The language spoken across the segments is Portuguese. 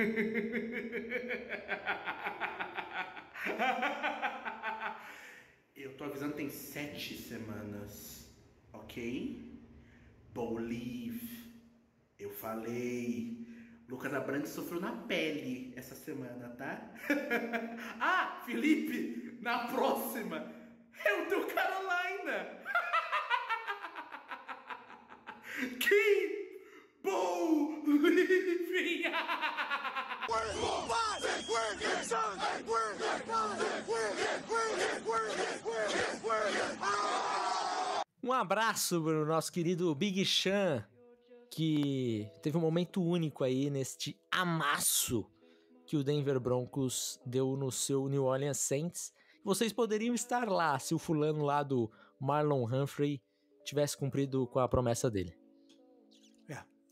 Eu tô avisando tem sete semanas, ok? Believe. Eu falei. Lucas Abrantes sofreu na pele essa semana, tá? ah, Felipe, na próxima eu dou Carolina. Keep Um abraço para o nosso querido Big Chan, que teve um momento único aí neste amasso que o Denver Broncos deu no seu New Orleans Saints. Vocês poderiam estar lá se o fulano lá do Marlon Humphrey tivesse cumprido com a promessa dele.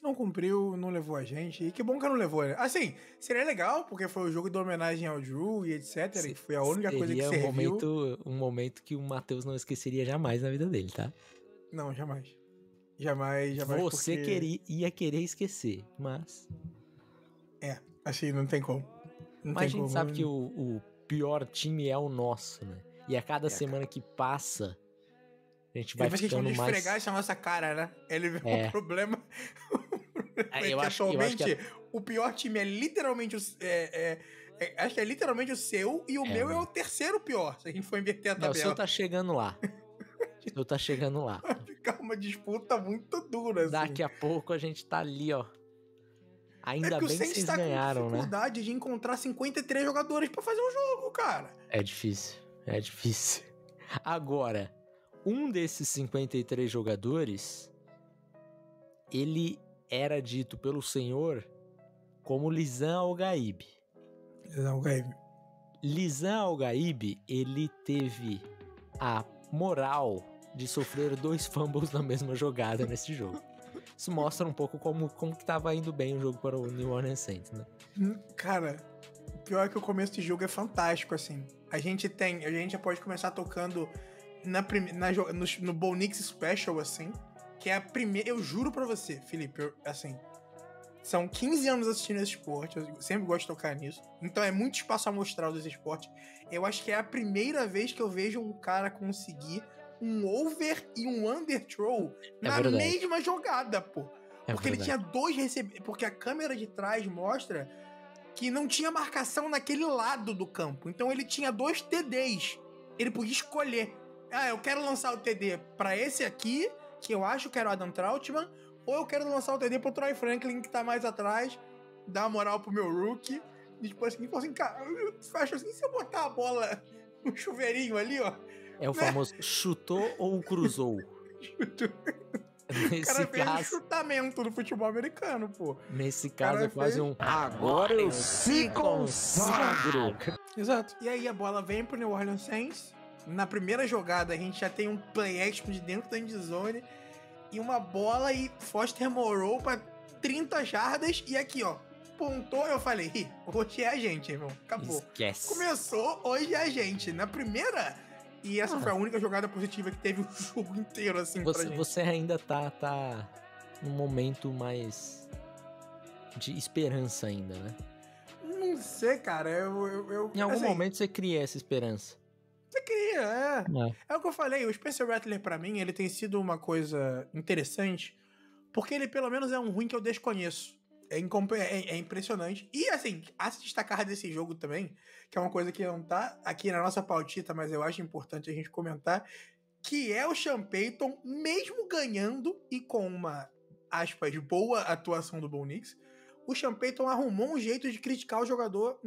Não cumpriu, não levou a gente. E que bom que não levou, né? Assim, seria legal, porque foi o jogo de homenagem ao Drew e etc. Se, foi a única coisa que serviu. Um momento, um momento que o Matheus não esqueceria jamais na vida dele, tá? Não, jamais. Jamais, jamais. Você porque... queria, ia querer esquecer, mas. É, assim, não tem como. Não mas tem a gente como. sabe que o, o, pior time é o nosso, né? E a cada é, semana cara. que passa, a gente vai ficando mais... Ele esfregar essa nossa cara, né? Ele vê é. um problema... é, eu acho, atualmente, eu acho que o pior time é literalmente o... É, é, é, acho que é literalmente o seu e o é, meu é o terceiro pior, se a gente for inverter a tabela. Não, o seu tá chegando lá. o seu tá chegando lá. Vai ficar uma disputa muito dura, assim. Daqui a pouco a gente tá ali, ó. Ainda é que bem que vocês tá ganharam, com dificuldade né? de encontrar 53 jogadores para fazer um jogo, cara. É difícil, é difícil. Agora, um desses 53 jogadores, ele era dito pelo senhor como Lisan Algaib. Lisan Algaib. Lisan Algaib, ele teve a moral de sofrer dois fumbles na mesma jogada nesse jogo. Isso mostra um pouco como, como que tava indo bem o jogo para o New Orleans Saints, né? Hum, cara, pior é que o começo de jogo é fantástico, assim. A gente tem, a gente já pode começar tocando na, na no, no Bonix Special, assim, que é a primeira, eu juro para você, Felipe, eu, assim, são 15 anos assistindo esse esporte, eu sempre gosto de tocar nisso. Então é muito espaço amostral desse esporte. Eu acho que é a primeira vez que eu vejo um cara conseguir um over e um under throw é na verdade. mesma jogada, pô. É porque verdade. ele tinha dois recebedores. Porque a câmera de trás mostra que não tinha marcação naquele lado do campo. Então ele tinha dois TDs. Ele podia escolher. Ah, eu quero lançar o TD para esse aqui, que eu acho que era o Adam Troutman, ou eu quero lançar o TD pro Troy Franklin, que tá mais atrás, dar uma moral pro meu rookie. E tipo assim, assim, cara, eu acho assim, se eu botar a bola no chuveirinho ali, ó, é o famoso chutou ou cruzou. chutou. Nesse o cara fez caso, um chutamento no futebol americano, pô. Nesse caso é quase fez... um agora eu se consagro. Exato. E aí a bola vem pro New Orleans Saints. Na primeira jogada a gente já tem um play action de dentro da endzone e uma bola e Foster Moreau pra 30 jardas e aqui, ó, pontou, eu falei, hoje é a gente, irmão. Acabou. Esquece. Começou, hoje é a gente. Na primeira, e essa ah. foi a única jogada positiva que teve o jogo inteiro, assim, você, pra gente. Você ainda tá, tá num momento mais de esperança ainda, né? Não sei, cara. Eu, eu, eu em algum assim, momento você cria essa esperança. Você cria, é. é. É o que eu falei. O Spencer Rattler, para mim, ele tem sido uma coisa interessante, porque ele pelo menos é um ruim que eu desconheço. É, é, é, impressionante. E, assim, a se destacar desse jogo também, que é uma coisa que não tá aqui na nossa pautita, mas eu acho importante a gente comentar, que é o Sean Payton, mesmo ganhando e com uma, aspas, boa atuação do Bonix, o Sean Payton arrumou um jeito de criticar o jogador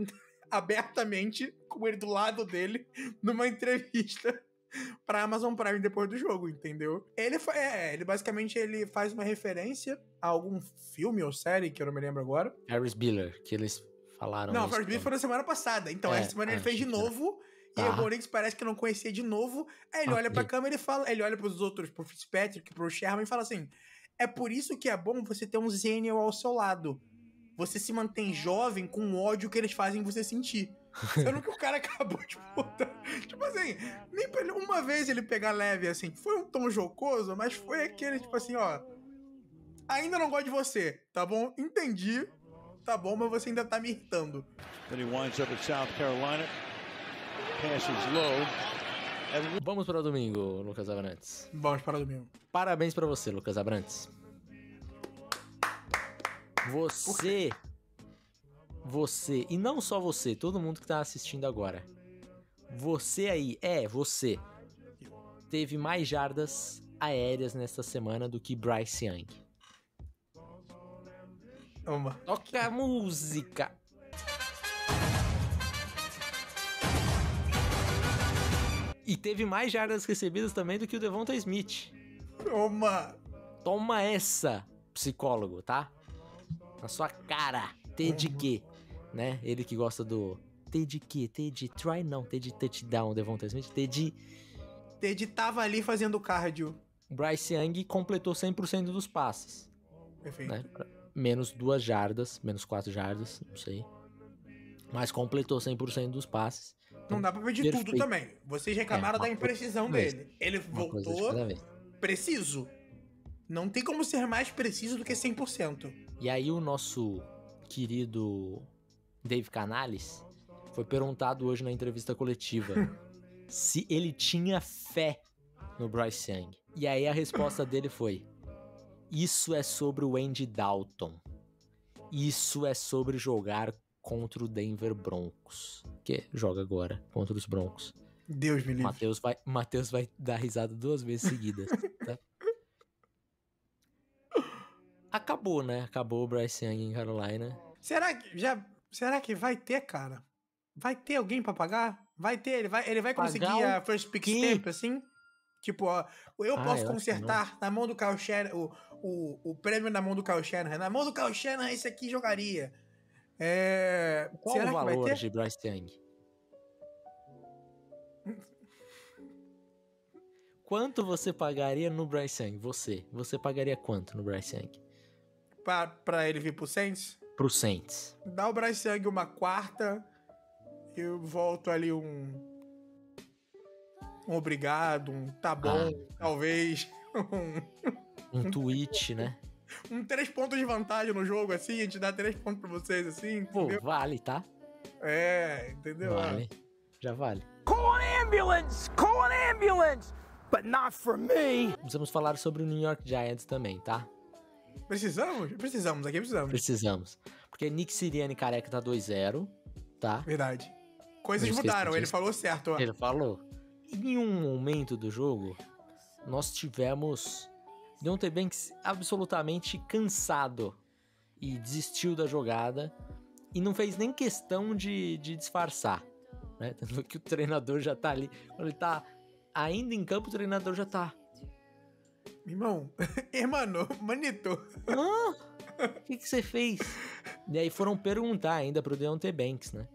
abertamente, com ele do lado dele, numa entrevista pra Amazon Prime depois do jogo, entendeu? Ele, é, ele basicamente ele faz uma referência a algum filme ou série, que eu não me lembro agora. Harris Biller, que eles falaram Não, Harris Biller foi na semana passada. Então, é, essa semana é, ele fez de novo. E o Borix parece que não conhecia de novo. Aí ele olha pra câmera e fala. Ele olha pros outros, pro Fitzpatrick, pro Sherman e fala assim: É por isso que é bom você ter um Zenial ao seu lado. Você se mantém jovem com o ódio que eles fazem você sentir. Sendo que o cara acabou de botar. Tipo assim, nem pra ele, uma vez ele pegar leve, assim. Foi um tom jocoso, mas foi aquele, tipo assim, ó. Ainda não gosto de você, tá bom? Entendi. tá bom, mas você ainda tá me irritando. Vamos para domingo, Lucas Abrantes. Vamos para domingo. Parabéns para você, Lucas Abrantes. Você, você, e não só você, todo mundo que tá assistindo agora. Você aí, é, você, teve mais jardas aéreas nesta semana do que Bryce Young. Vamos. Toca a música. E teve mais jardas recebidas também do que o Devonta Smith. Toma! Toma essa, psicólogo, tá? Na sua cara. T de quê? Né? Ele que gosta do. T de quê? T de try não. T de touchdown, Devonta Smith. T de. Teddy tava ali fazendo cardio. Bryce Young completou 100% dos passes. Perfeito. Né? Menos duas jardas, menos quatro jardas, não sei. Mas completou 100% dos passes. Não dá pra pedir Perfeito. tudo também. Vocês reclamaram É, da imprecisão de dele. Ele Uma de voltou preciso. Não tem como ser mais preciso do que 100%. E aí o nosso querido Dave Canales foi perguntado hoje na entrevista coletiva se ele tinha fé no Bryce Young. E aí a resposta dele foi: Isso é sobre o Andy Dalton. Isso é sobre jogar contra o Denver Broncos. Que joga agora contra os Broncos. Deus me livre. Matheus vai, Matheus vai dar risada duas vezes seguidas. tá? Acabou, né? Acabou o Bryce Young em Carolina. Será que já. Será que vai ter, cara? Vai ter alguém pra pagar? Vai ter, ele vai, ele vai conseguir a first pick stamp, assim? Tipo, ó, eu Ah, posso eu consertar na mão do Kyle Shanahan, o, o, o prêmio na mão do Kyle Shanahan. Na mão do Kyle Shanahan, esse aqui jogaria. É, Qual será o valor de Bryce Young? Quanto você pagaria no Bryce Young? Você. Você pagaria quanto no Bryce Young? Pra, pra ele vir pro Saints? Pro Saints. Dá o Bryce Young uma quarta. Eu volto ali um. Um obrigado, um tá bom, Ah. talvez. Um, Um tweet, né? um três pontos de vantagem no jogo, assim, a gente dá três pontos pra vocês, assim, Pô, entendeu? vale, tá? É, entendeu? Vale. Já vale. Call an ambulance! Call an ambulance! But not for me! Precisamos falar sobre o New York Giants também, tá? Precisamos? Precisamos, aqui precisamos. Precisamos. Porque Nick Sirianni careca tá 2-0, tá? Verdade. Coisas mudaram, ele falou certo, ó. Ele falou. Em um momento do jogo, nós tivemos Deontay Banks absolutamente cansado e desistiu da jogada e não fez nem questão de, de disfarçar. Né? Tanto que o treinador já tá ali. Quando ele tá ainda em campo, o treinador já tá. Irmão, irmão, manito. O que, você fez? E aí foram perguntar ainda pro Deontay Banks, né?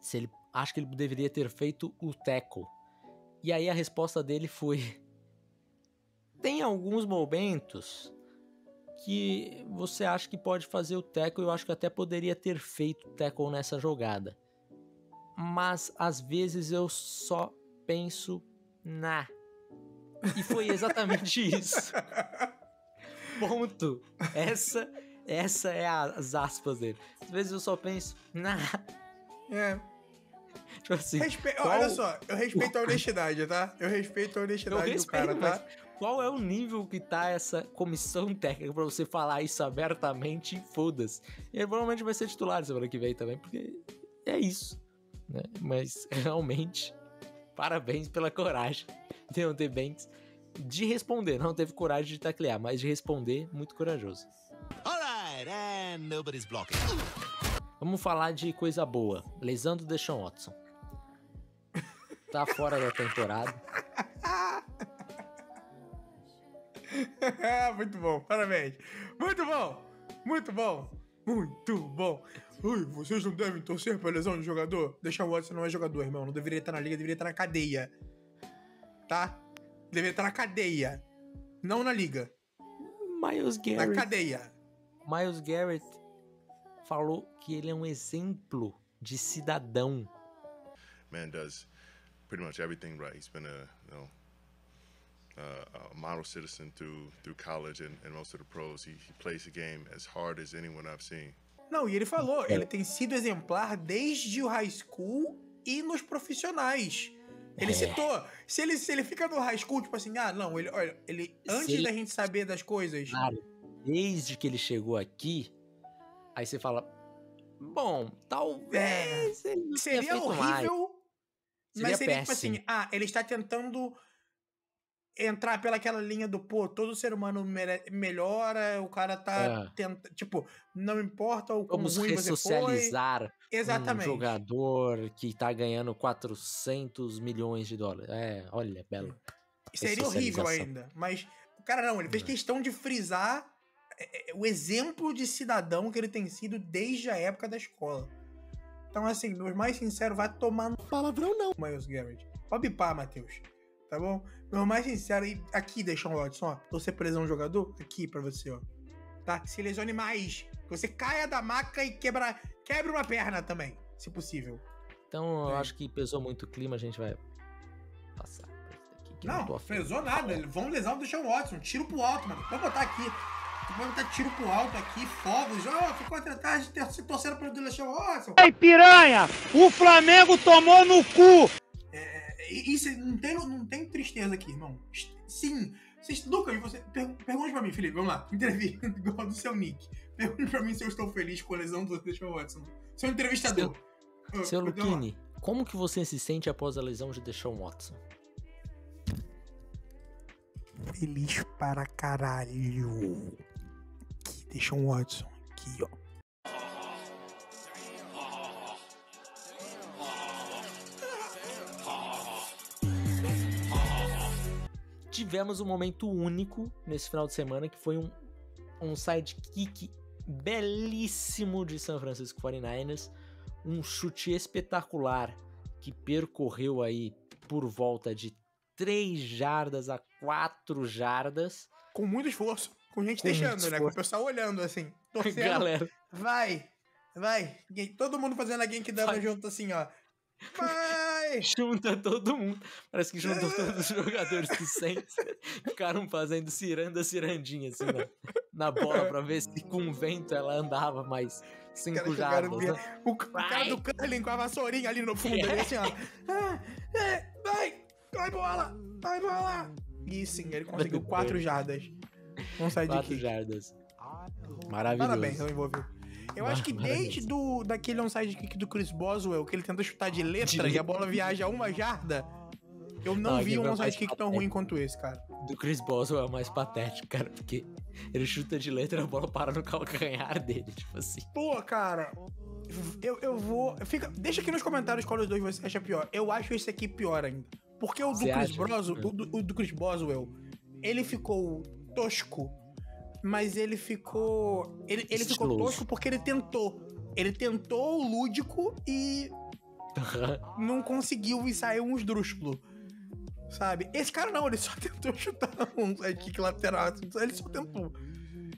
Se ele acha que ele deveria ter feito o tackle. E aí a resposta dele foi: Tem alguns momentos que você acha que pode fazer o tackle, eu acho que até poderia ter feito o tackle nessa jogada. Mas às vezes eu só penso na. E foi exatamente isso. Ponto. Essa, essa é a- as aspas dele. Às vezes eu só penso, nah. É. Tipo assim, Respe... qual- Olha só, eu respeito a honestidade, tá? Eu respeito a eu honestidade do respeito, cara, mas tá? qual é o nível que tá essa comissão técnica pra você falar isso abertamente foda-se? Ele provavelmente vai ser titular semana que vem também, porque é isso. Né? Mas realmente, parabéns pela coragem de não ter Banks de responder. Não teve coragem de taclear, mas de responder, muito corajoso. All right, and nobody's blocking. Vamos falar de coisa boa. Lesão do Deshaun Watson. Tá fora da temporada. Muito bom, parabéns. Muito bom, muito bom, muito bom. Ui, vocês não devem torcer pra lesão de jogador? Deixa o Watson não é jogador, irmão. Não deveria estar na liga, deveria estar na cadeia. Tá? Deveria estar na cadeia. Não na liga, Miles na Garrett. cadeia. Miles Garrett falou que ele é um exemplo de cidadão. man does pretty much everything right. He's been a you know a model citizen through through college and, and most of the pros. He, he plays the game as hard as anyone I've seen. Não, e ele falou, ele tem sido exemplar desde o high school e nos profissionais. Ele É. citou, se ele, se ele fica no high school, tipo assim, ah, não, ele, olha, ele, antes ele- da gente saber das coisas, Claro, desde que ele chegou aqui, aí você fala, bom, talvez tenha seria feito mais. horrível, Seria mas seria péssimo. tipo assim, ah, ele está tentando entrar pelaquela linha do, pô, todo ser humano melhora, o cara tá É. tentando, tipo, não importa o Vamos ruim ressocializar um Exatamente. jogador que tá ganhando 400 milhões de dólares. É, olha, belo. Seria horrível ainda, mas o cara não, ele fez questão de frisar é, é, o exemplo de cidadão que ele tem sido desde a época da escola. Então, assim, meus mais sinceros, vai tomar no palavrão não, Miles Garrett. Pode bipar, Matheus. Tá bom? Meu mais sincero, e aqui, Deixa Watson, ó. Você presar um jogador, aqui pra você, ó. Tá? Se lesione mais. Que você caia da maca e quebra, quebre uma perna também, se possível. Então, eu É. acho que pesou muito o clima, a gente vai passar. Que Não, afim. pesou nada. Eles vão lesar o Deshaun Watson. Tiro pro alto, mano. Pode botar aqui. Pode botar tiro pro alto aqui, fogos. Ó, ficou atrás de ter- se torcendo pelo Deshaun Watson. Ei, piranha! O Flamengo tomou no cu! Isso não tem, não tem tristeza aqui, irmão. Sim. Vocês, Lucas, você, per, pergunte pra mim, Felipe. Vamos lá. Entrevista igual do seu nick. Pergunte pra mim se eu estou feliz com a lesão do Deshaun Watson. Seu entrevistador. Seu vamos lá. Luquini, como que você se sente após a lesão de Deshaun Watson? Feliz para caralho. Aqui, deixa um Watson. Aqui, ó. Tivemos um momento único nesse final de semana que foi um, um sidekick belíssimo de San Francisco 49ers. Um chute espetacular que percorreu aí por volta de 3 jardas a 4 jardas. Com muito esforço. Com gente Com deixando, né? Com o pessoal olhando, assim. Torcendo. Galera, Vai, vai. Todo mundo fazendo a Genki Dama junto assim, ó. Vai! junta todo mundo. Parece que juntou todos os jogadores do Saints. Ficaram fazendo ciranda, cirandinha, assim, na, na bola, pra ver se com o vento ela andava mais Os 5 caras jogaram jardas. né? O, o cara do curling com a vassourinha ali no fundo, ali, assim, ó. Ah, é, vai! Vai bola! Vai bola! E sim, ele conseguiu Meu 4 Deus. jardas. Um side 4 kick. jardas. Maravilhoso. Parabéns, ao envolvido. Eu acho que desde do, daquele onside kick do Chris Boswell, que ele tenta chutar de letra De e a bola viaja uma jarda, eu não, Não, vi um foi onside kick tão patético. ruim quanto esse, cara. Do Chris Boswell é o mais patético, cara, porque ele chuta de letra e a bola para no calcanhar dele, tipo assim. Pô, cara, eu, eu vou. Fica, deixa aqui nos comentários qual dos dois você acha pior. Eu acho esse aqui pior ainda. Porque o do, Você Chris? Boswell, o, do, o do Chris Boswell, ele ficou tosco, mas ele ficou. Ele, ele ficou tosco porque ele tentou. Ele tentou o lúdico e não conseguiu e saiu um esdrúxulo. Sabe? Esse cara não, ele só tentou chutar um sidekick lateral. Ele só tentou.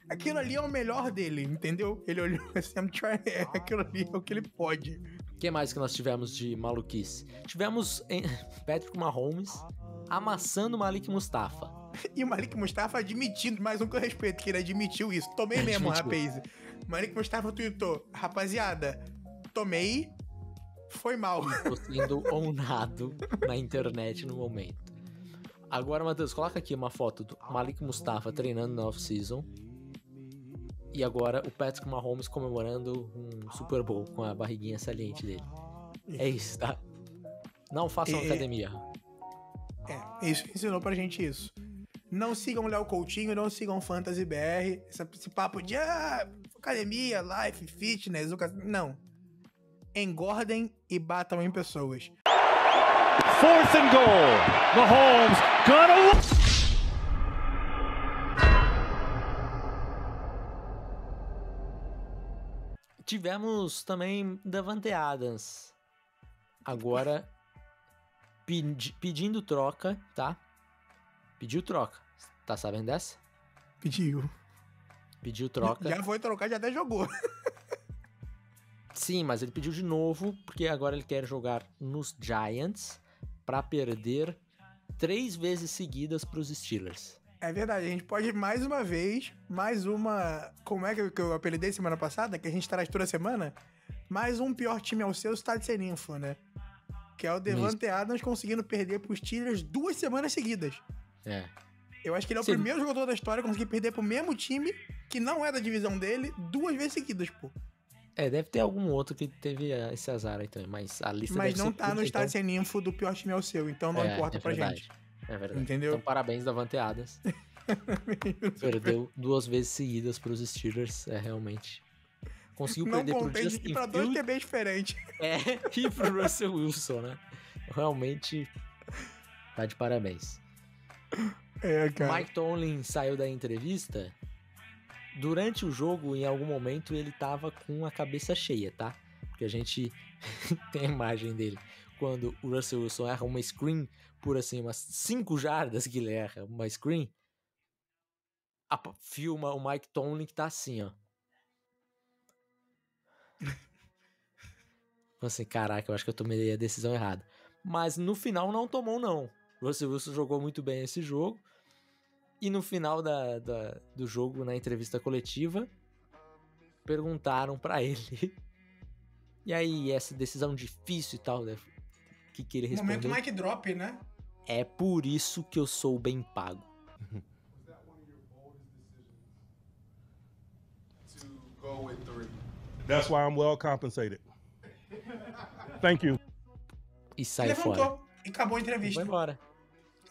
Aquilo ali é o melhor dele, entendeu? Ele olhou assim, I'm trying, é, aquilo ali é o que ele pode. O que mais que nós tivemos de maluquice? Tivemos em- Patrick Mahomes amassando Malik Mustafa. E o Malik Mustafa admitindo, mais um que eu respeito, que ele admitiu isso. Tomei mesmo, Admitiu. rapaz. Malik Mustafa tweetou, rapaziada, tomei, foi mal. Tô sendo honrado na internet no momento. Agora, Matheus, coloca aqui uma foto do Malik Mustafa treinando na off-season. E agora o Patrick Mahomes comemorando um Super Bowl com a barriguinha saliente dele. É isso, tá? Não façam E- academia. É, isso ensinou pra gente isso. Não sigam o Léo Coutinho, não sigam Fantasy BR. Esse, esse papo de ah, academia, life, fitness, não. Engordem e batam em pessoas. Fourth and goal. Mahomes gonna. Tivemos também Davante Adams. Agora pedi- pedindo troca, tá? Pediu troca. Tá sabendo dessa? Pediu. Pediu troca. Já foi trocar, já até jogou. Sim, mas ele pediu de novo porque agora ele quer jogar nos Giants pra perder três vezes seguidas pros Steelers. É verdade, a gente pode mais uma vez, mais uma. Como é que eu, apelidei semana passada? Que a gente traz toda semana? Mais um pior time ao seu está de ser info, né? Que é o Devante Adams conseguindo perder pros Steelers duas semanas seguidas. É. Eu acho que ele é o Sim. primeiro jogador da história a conseguir perder pro mesmo time, que não é da divisão dele, duas vezes seguidas, pô. É, deve ter algum outro que teve eh, esse azar aí também, mas a lista Mas não ser tá no estado então- sem info do pior time ao seu, então não É, importa é pra gente. É verdade. Entendeu? Então, parabéns, Davante Adams. Perdeu duas vezes seguidas pros Steelers, é realmente. Conseguiu Não perder pro Justin de pra dois Fields QB diferentes. é, e pro Russell Wilson, né? Realmente tá de parabéns. É, cara. Mike Tomlin saiu da entrevista. Durante o jogo, em algum momento, ele tava com a cabeça cheia, tá? Porque a gente tem a imagem dele. Quando o Russell Wilson erra uma screen por assim, umas 5 jardas que ele erra uma screen, a- filma o Mike Tomlin que tá assim, ó. Assim, caraca, eu acho que eu tomei a decisão errada. Mas no final não tomou, não. O Russell Wilson jogou muito bem esse jogo. E no final da, da- do jogo, na entrevista coletiva, perguntaram pra ele. E aí, essa decisão difícil e tal, né? O que, que ele respondeu? Momento Mike Drop, né? É por isso que eu sou bem pago. That's why I'm well compensated. Thank you. E sai fora. Levantou e acabou a entrevista. embora.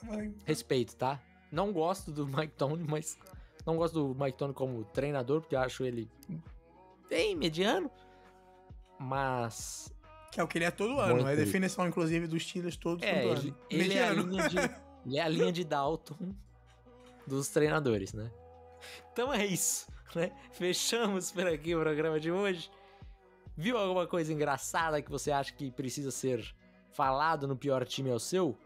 Vai. Respeito, tá? Não gosto do Mike Tomlin, mas não gosto do Mike Tomlin como treinador, porque eu acho ele bem mediano. Mas Que é o que ele é todo ano. Muito É a definição, inclusive, dos Steelers todos é, todo ele, ano. ele é a Mediano. linha de, ele é a linha de Dalton dos treinadores, né? Então é isso, né? Fechamos por aqui o programa de hoje. Viu alguma coisa engraçada que você acha que precisa ser falado no pior time ao seu?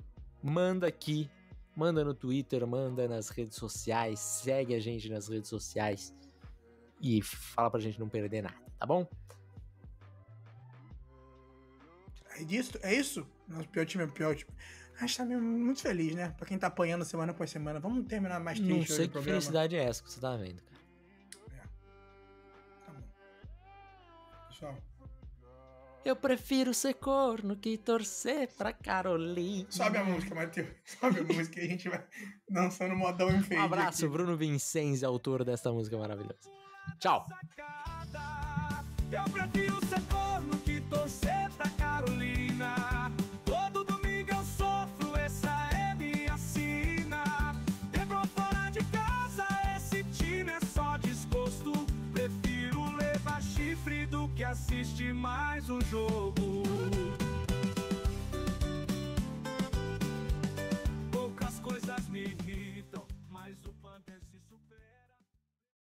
Manda aqui, manda no Twitter, manda nas redes sociais, segue a gente nas redes sociais e fala pra gente não perder nada, tá bom? É disso? É isso? Nosso pior time é o pior time. A gente tá muito feliz, né? Pra quem tá apanhando semana após semana. Vamos terminar mais triste Não sei que programa. felicidade é essa que você tá vendo, cara. Tá bom. Pessoal, Eu prefiro ser corno que torcer pra Carolina. sobe a música, Matheus. Sobe a música e a gente vai dançando modão em Um abraço, aqui. Bruno Vincenzi, autor desta música maravilhosa. Tchau. Eu prefiro Existe mais um jogo.